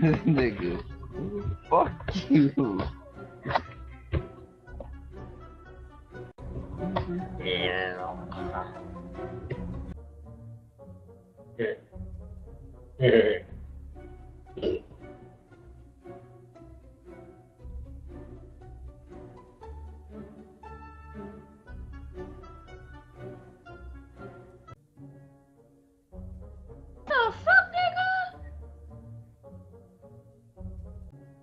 this nigga. Fuck you. Yeah. Yeah.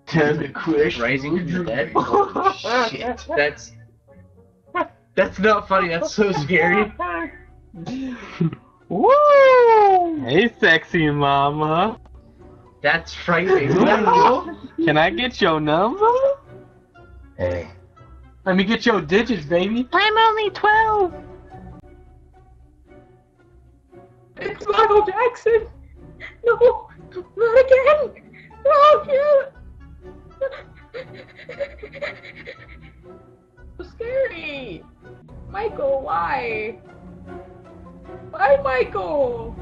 Ten quick. Rising from the dead? Oh, Shit, that's that's not funny. That's so scary. Woo! Hey, sexy mama. That's frightening. Can I get your number? Hey. Let me get your digits, baby. I'm only 12. It's Michael Jackson! So scary! Michael, why? Why, Michael?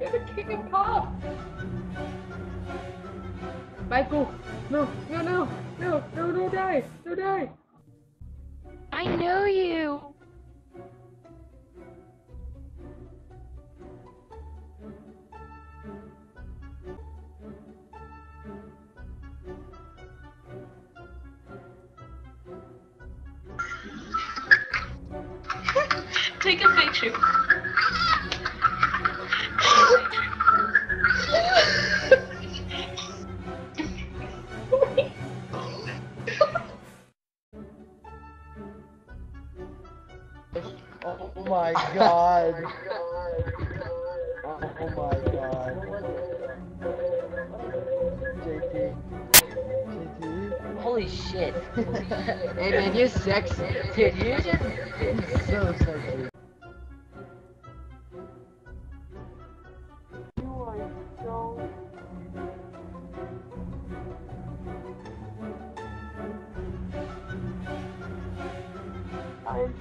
You're the king of pop! Michael! No, no, no! No, no, no, die! No, die! I know you. Take a picture. Oh my god. Oh my god. JT. JT. Holy shit. hey man, you're sexy. Dude, you're just So sexy. Bye.